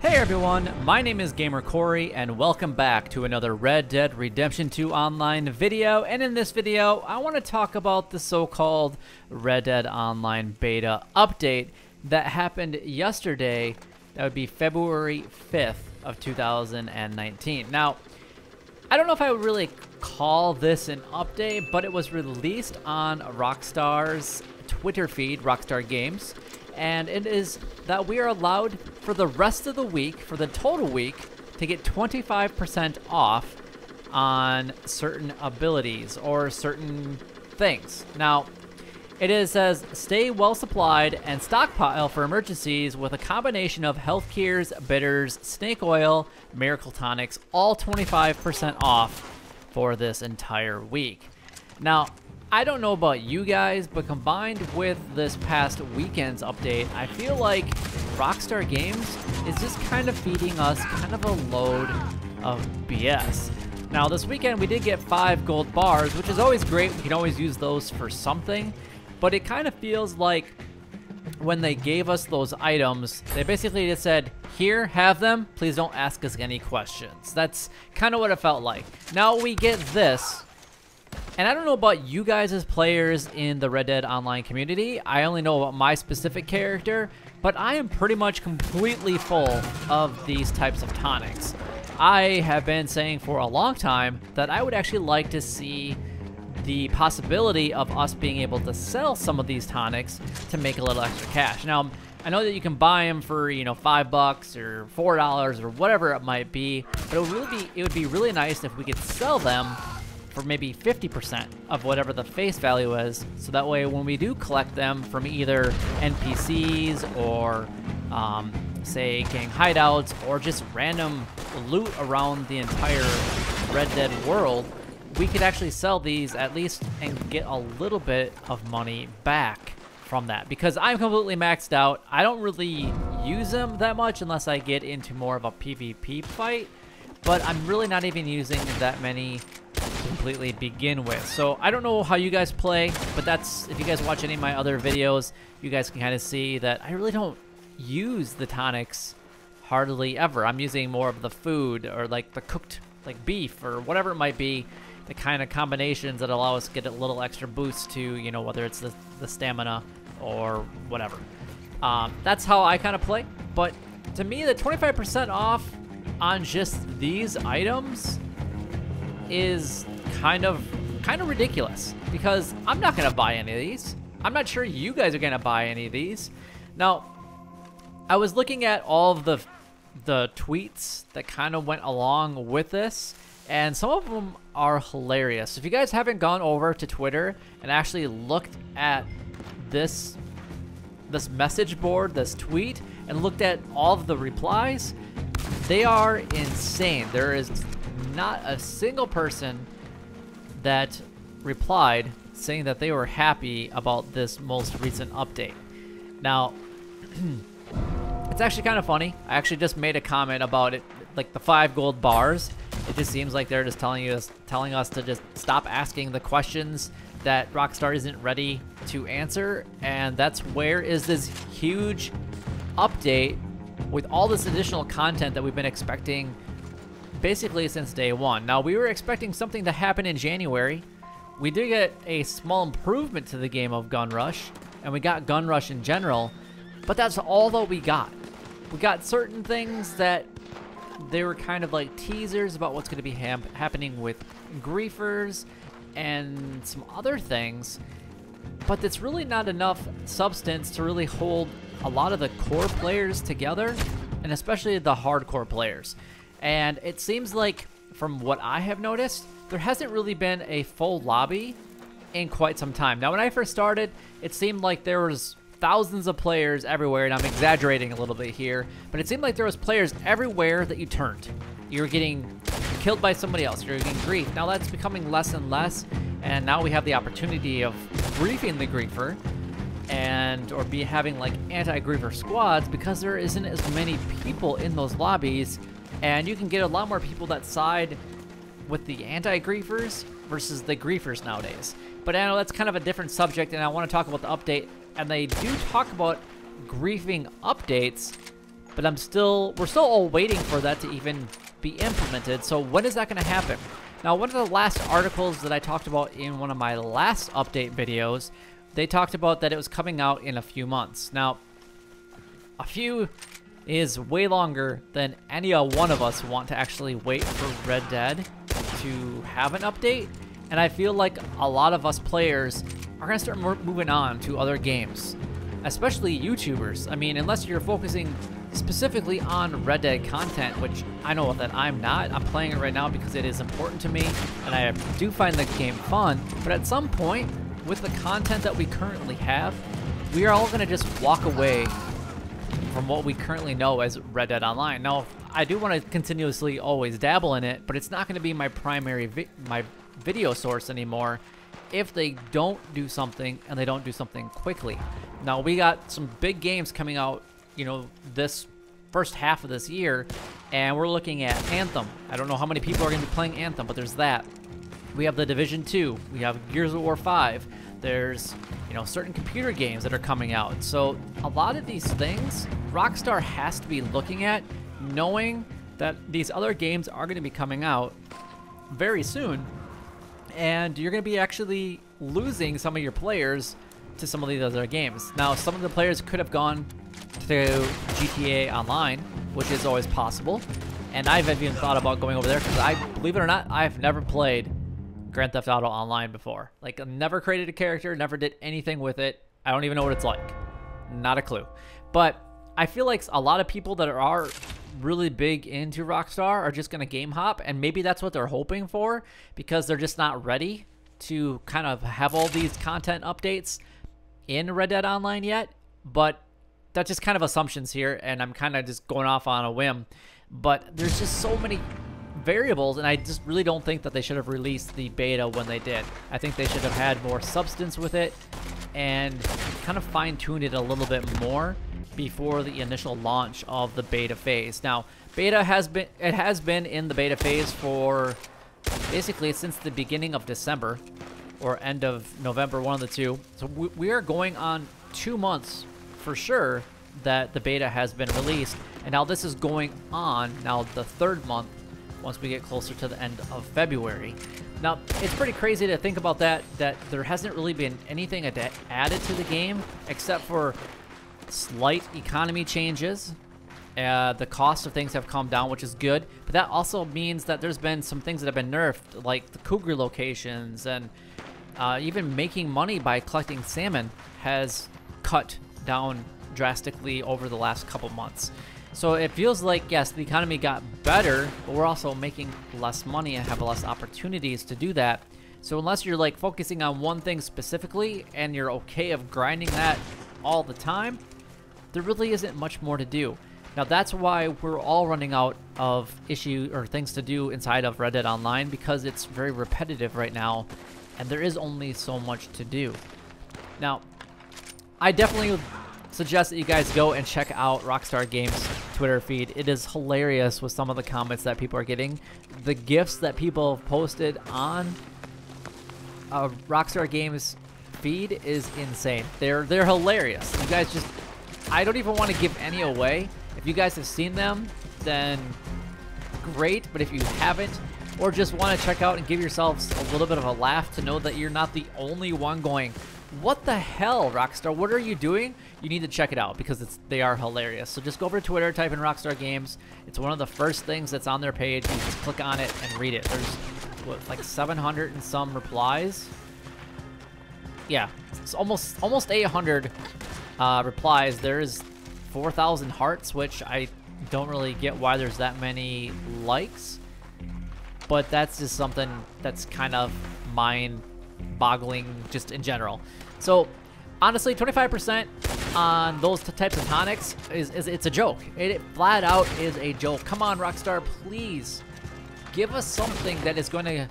Hey everyone, my name is Gamer Cory and welcome back to another Red Dead Redemption 2 online video. And in this video, I want to talk about the so-called Red Dead Online beta update that happened yesterday. That would be February 5th of 2019. Now, I don't know if I would really call this an update, but it was released on Rockstar's Twitter feed, Rockstar Games and it is that we are allowed for the rest of the week, for the total week, to get 25% off on certain abilities or certain things. Now, it is says stay well supplied and stockpile for emergencies with a combination of health cures, bitters, snake oil, miracle tonics, all 25% off for this entire week. Now, I don't know about you guys, but combined with this past weekend's update, I feel like Rockstar Games is just kind of feeding us kind of a load of BS. Now, this weekend we did get five gold bars, which is always great. We can always use those for something, but it kind of feels like when they gave us those items, they basically just said, here, have them, please don't ask us any questions. That's kind of what it felt like. Now we get this, and I don't know about you guys as players in the Red Dead Online community. I only know about my specific character, but I am pretty much completely full of these types of tonics. I have been saying for a long time that I would actually like to see the possibility of us being able to sell some of these tonics to make a little extra cash. Now, I know that you can buy them for, you know, five bucks or four dollars or whatever it might be, but it would really be it would be really nice if we could sell them for maybe 50% of whatever the face value is. So that way when we do collect them from either NPCs or um, say gang hideouts or just random loot around the entire Red Dead world, we could actually sell these at least and get a little bit of money back from that because I'm completely maxed out. I don't really use them that much unless I get into more of a PvP fight, but I'm really not even using that many completely begin with. So I don't know how you guys play, but that's, if you guys watch any of my other videos, you guys can kind of see that I really don't use the tonics hardly ever. I'm using more of the food or like the cooked like beef or whatever it might be, the kind of combinations that allow us to get a little extra boost to, you know, whether it's the, the stamina or whatever. Um, that's how I kind of play. But to me, the 25% off on just these items is kind of kind of ridiculous because I'm not gonna buy any of these. I'm not sure you guys are gonna buy any of these. Now, I was looking at all of the the tweets that kind of went along with this, and some of them are hilarious. If you guys haven't gone over to Twitter and actually looked at this this message board, this tweet, and looked at all of the replies, they are insane. There is not a single person that replied saying that they were happy about this most recent update. Now, it's actually kind of funny. I actually just made a comment about it, like the five gold bars. It just seems like they're just telling us, telling us to just stop asking the questions that Rockstar isn't ready to answer, and that's where is this huge update with all this additional content that we've been expecting basically since day one. Now, we were expecting something to happen in January. We did get a small improvement to the game of Gun Rush, and we got Gun Rush in general, but that's all that we got. We got certain things that they were kind of like teasers about what's going to be ha happening with griefers and some other things, but it's really not enough substance to really hold a lot of the core players together, and especially the hardcore players. And it seems like, from what I have noticed, there hasn't really been a full lobby in quite some time. Now, when I first started, it seemed like there was thousands of players everywhere, and I'm exaggerating a little bit here, but it seemed like there was players everywhere that you turned. You were getting killed by somebody else, you were getting grief. Now that's becoming less and less, and now we have the opportunity of griefing the griefer, and or be having like anti-griefer squads because there isn't as many people in those lobbies and you can get a lot more people that side with the anti-griefers versus the griefers nowadays. But I know that's kind of a different subject, and I want to talk about the update. And they do talk about griefing updates, but I'm still, we're still all waiting for that to even be implemented. So when is that going to happen? Now, one of the last articles that I talked about in one of my last update videos, they talked about that it was coming out in a few months. Now, a few is way longer than any uh, one of us want to actually wait for Red Dead to have an update. And I feel like a lot of us players are to start moving on to other games, especially YouTubers. I mean, unless you're focusing specifically on Red Dead content, which I know that I'm not. I'm playing it right now because it is important to me, and I do find the game fun. But at some point, with the content that we currently have, we are all to just walk away from what we currently know as Red Dead Online. Now, I do want to continuously always dabble in it, but it's not going to be my primary vi my video source anymore if they don't do something and they don't do something quickly. Now, we got some big games coming out, you know, this first half of this year, and we're looking at Anthem. I don't know how many people are going to be playing Anthem, but there's that. We have The Division 2. We have Gears of War 5. There's, you know, certain computer games that are coming out. So a lot of these things, Rockstar has to be looking at, knowing that these other games are going to be coming out very soon, and you're going to be actually losing some of your players to some of these other games. Now, some of the players could have gone to GTA Online, which is always possible, and I've even thought about going over there because I, believe it or not, I've never played Grand Theft Auto Online before. Like, never created a character, never did anything with it. I don't even know what it's like. Not a clue. But I feel like a lot of people that are really big into Rockstar are just going to game hop, and maybe that's what they're hoping for because they're just not ready to kind of have all these content updates in Red Dead Online yet. But that's just kind of assumptions here, and I'm kind of just going off on a whim. But there's just so many variables, and I just really don't think that they should have released the beta when they did. I think they should have had more substance with it and kind of fine-tuned it a little bit more before the initial launch of the beta phase. Now, beta has been it has been in the beta phase for basically since the beginning of December or end of November, one of the two. So we, we are going on two months for sure that the beta has been released. And now this is going on now the third month once we get closer to the end of February. Now, it's pretty crazy to think about that, that there hasn't really been anything ad added to the game except for slight economy changes. Uh, the cost of things have come down, which is good. But that also means that there's been some things that have been nerfed, like the cougar locations and uh, even making money by collecting salmon has cut down drastically over the last couple months. So it feels like, yes, the economy got better, but we're also making less money and have less opportunities to do that. So unless you're like focusing on one thing specifically and you're okay of grinding that all the time, there really isn't much more to do. Now that's why we're all running out of issue or things to do inside of Red Dead Online because it's very repetitive right now and there is only so much to do. Now, I definitely suggest that you guys go and check out Rockstar Games Twitter feed. It is hilarious with some of the comments that people are getting. The gifts that people have posted on uh, Rockstar Games feed is insane. They're they're hilarious. You guys just I don't even want to give any away. If you guys have seen them, then great. But if you haven't, or just want to check out and give yourselves a little bit of a laugh to know that you're not the only one going, what the hell, Rockstar? What are you doing? You need to check it out because it's they are hilarious. So just go over to Twitter, type in Rockstar Games. It's one of the first things that's on their page. You just click on it and read it. There's what, like 700 and some replies. Yeah, it's almost almost 800 uh, replies. There's 4,000 hearts, which I don't really get why there's that many likes. But that's just something that's kind of mind-boggling just in general. So, honestly, 25% on those types of tonics is, is it's a joke. It, it flat out is a joke. Come on, Rockstar, please give us something that is going to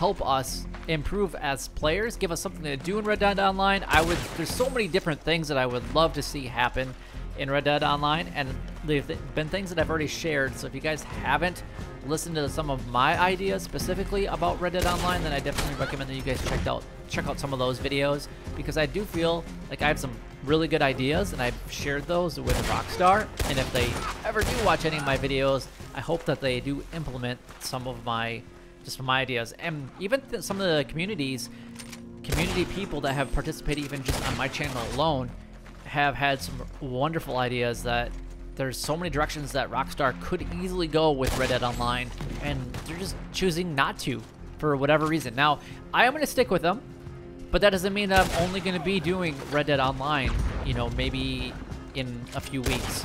help us improve as players, give us something to do in Red Dead Online. I would there's so many different things that I would love to see happen in Red Dead Online and they've been things that I've already shared. So if you guys haven't listened to some of my ideas specifically about Red Dead Online, then I definitely recommend that you guys check out check out some of those videos because I do feel like I have some really good ideas, and I've shared those with Rockstar. And if they ever do watch any of my videos, I hope that they do implement some of my just from my ideas. And even some of the communities, community people that have participated even just on my channel alone, have had some wonderful ideas that there's so many directions that Rockstar could easily go with Red Dead Online, and they're just choosing not to for whatever reason. Now, I am going to stick with them, but that doesn't mean that I'm only going to be doing Red Dead Online, you know, maybe in a few weeks.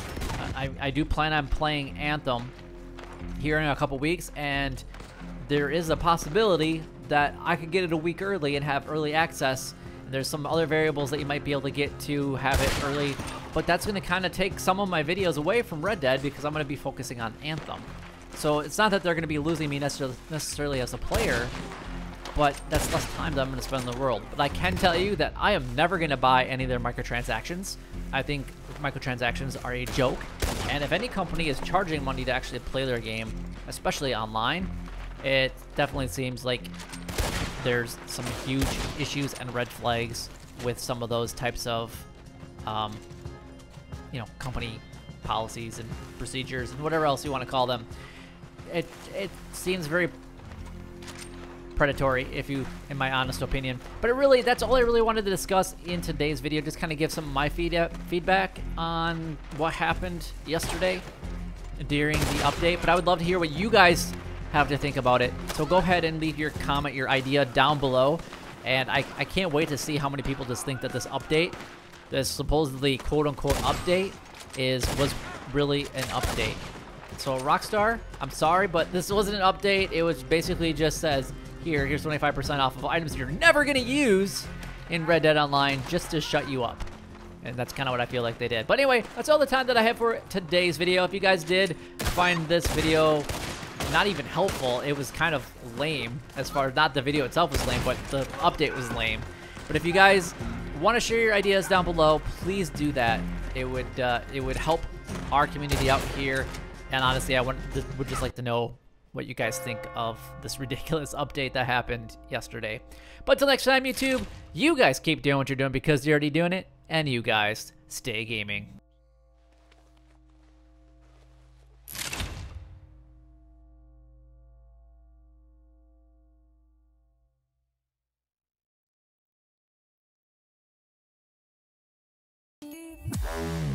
I, I do plan on playing Anthem here in a couple weeks, and there is a possibility that I could get it a week early and have early access. There's some other variables that you might be able to get to have it early, but that's going to kind of take some of my videos away from Red Dead because I'm going to be focusing on Anthem. So it's not that they're going to be losing me necessarily as a player, but that's less time that I'm going to spend in the world. But I can tell you that I am never going to buy any of their microtransactions. I think microtransactions are a joke, and if any company is charging money to actually play their game, especially online, it definitely seems like there's some huge issues and red flags with some of those types of, um, you know, company policies and procedures and whatever else you want to call them. It it seems very predatory, if you, in my honest opinion. But it really, that's all I really wanted to discuss in today's video. Just kind of give some of my feed feedback on what happened yesterday during the update. But I would love to hear what you guys have to think about it. So go ahead and leave your comment, your idea down below. And I, I can't wait to see how many people just think that this update, this supposedly quote-unquote update, is was really an update. So Rockstar, I'm sorry, but this wasn't an update. It was basically just says, here, here's 25% off of items you're never going to use in Red Dead Online just to shut you up. And that's kind of what I feel like they did. But anyway, that's all the time that I have for today's video. If you guys did find this video not even helpful. It was kind of lame as far as not the video itself was lame, but the update was lame. But if you guys want to share your ideas down below, please do that. It would uh, it would help our community out here. And honestly, I would, would just like to know what you guys think of this ridiculous update that happened yesterday. But till next time, YouTube, you guys keep doing what you're doing because you're already doing it, and you guys stay gaming. Thank.